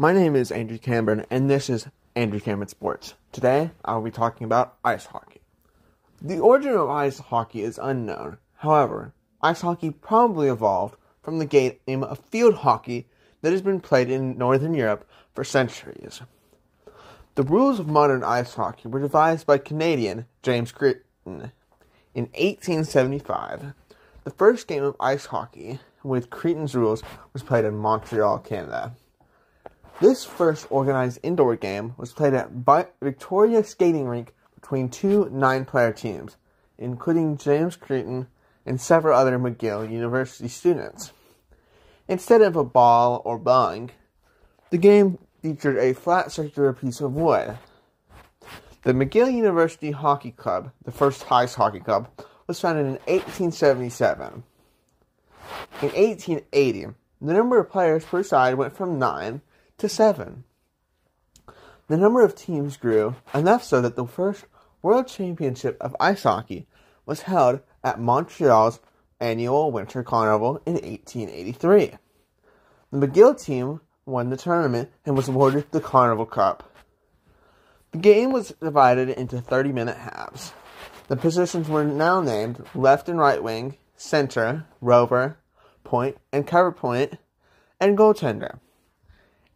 My name is Andrew Cambron, and this is Andrew Cambron Sports. Today, I will be talking about ice hockey. The origin of ice hockey is unknown. However, ice hockey probably evolved from the game of field hockey that has been played in Northern Europe for centuries. The rules of modern ice hockey were devised by Canadian James Creighton in 1875. The first game of ice hockey with Creighton's rules was played in Montreal, Canada. This first organized indoor game was played at Victoria Skating Rink between two nine player teams, including James Creighton and several other McGill University students. Instead of a ball or bung, the game featured a flat circular piece of wood. The McGill University Hockey Club, the first ice hockey club, was founded in 1877. In 1880, the number of players per side went from 9 to 7. The number of teams grew enough so that the first World Championship of Ice Hockey was held at Montreal's annual Winter Carnival in 1883. The McGill team won the tournament and was awarded the Carnival Cup. The game was divided into 30 minute halves. The positions were now named left and right wing, center, rover, point, and cover point, and goaltender.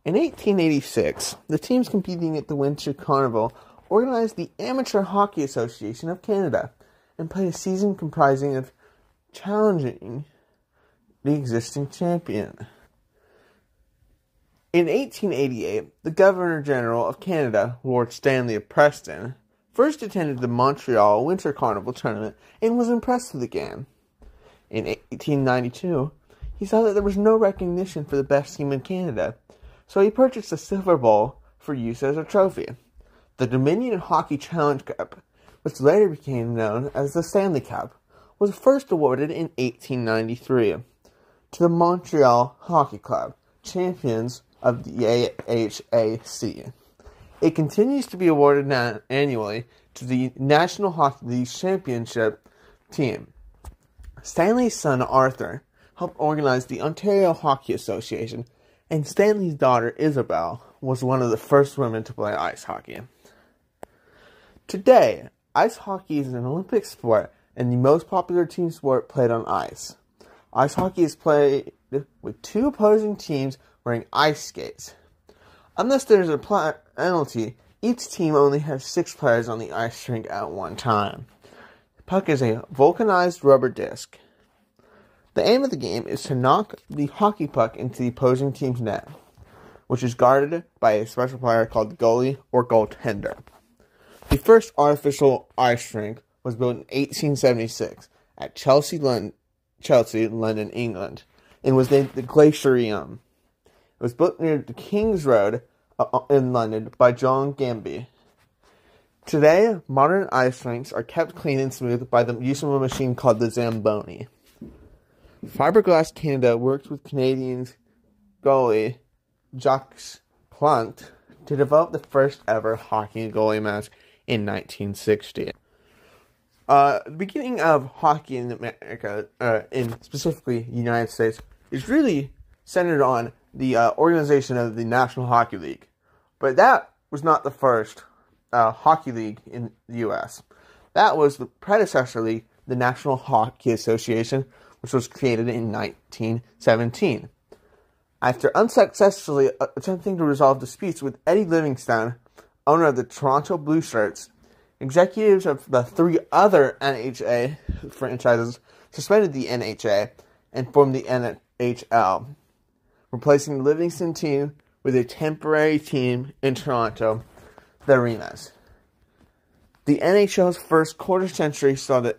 In 1886, the teams competing at the Winter Carnival organized the Amateur Hockey Association of Canada and played a season comprising of challenging the existing champion. In 1888, the Governor General of Canada, Lord Stanley of Preston, first attended the Montreal Winter Carnival tournament and was impressed with the game. In 1892, he saw that there was no recognition for the best team in Canada, so he purchased a silver bowl for use as a trophy. The Dominion Hockey Challenge Cup, which later became known as the Stanley Cup, was first awarded in 1893 to the Montreal Hockey Club, champions of the AHAC. It continues to be awarded na- annually to the National Hockey League Championship team. Stanley's son Arthur helped organize the Ontario Hockey Association, and Stanley's daughter Isabel was one of the first women to play ice hockey. Today, ice hockey is an Olympic sport and the most popular team sport played on ice. Ice hockey is played with two opposing teams wearing ice skates. Unless there's a penalty, each team only has six players on the ice rink at one time. The puck is a vulcanized rubber disc. The aim of the game is to knock the hockey puck into the opposing team's net, which is guarded by a special player called goalie or goaltender. The first artificial ice rink was built in 1876 at Chelsea, London, Chelsea, London, England, and was named the Glaciarium. It was built near the King's Road uh, uh, in London by John Gamgee. Today, modern ice rinks are kept clean and smooth by the use of a machine called the Zamboni. Fiberglass Canada worked with Canadians goalie Jacques Plante to develop the first ever hockey goalie mask in 1960. Uh, the beginning of hockey in America, uh, in specifically the United States, is really centered on the uh, organization of the National Hockey League. But that was not the first uh, hockey league in the U.S. That was the predecessor league, the National Hockey Association, which was created in 1917. After unsuccessfully attempting to resolve disputes with Eddie Livingstone, owner of the Toronto Blue Shirts, executives of the three other NHA franchises suspended the NHA and formed the NHL replacing the Livingstone team with a temporary team in Toronto, the Arenas. The NHL's first quarter century saw the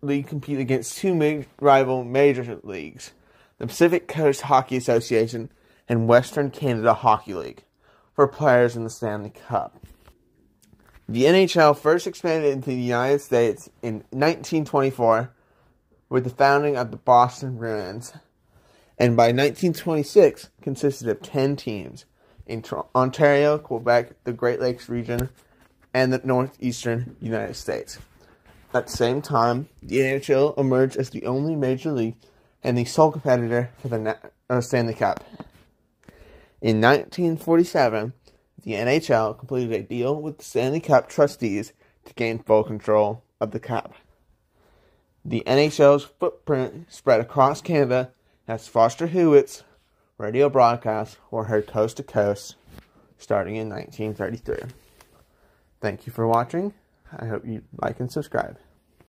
league compete against two major rival major leagues, the Pacific Coast Hockey Association and Western Canada Hockey League, for players in the Stanley Cup. The NHL first expanded into the United States in 1924 with the founding of the Boston Bruins and by 1926 consisted of 10 teams in Ontario, Quebec, the Great Lakes region, and the northeastern United States. At the same time, the NHL emerged as the only major league and the sole competitor for the uh, Stanley Cup. In 1947, the NHL completed a deal with the Stanley Cup trustees to gain full control of the Cup. The NHL's footprint spread across Canada as Foster Hewitt's radio broadcasts were heard coast to coast starting in 1933. Thank you for watching. I hope you like and subscribe.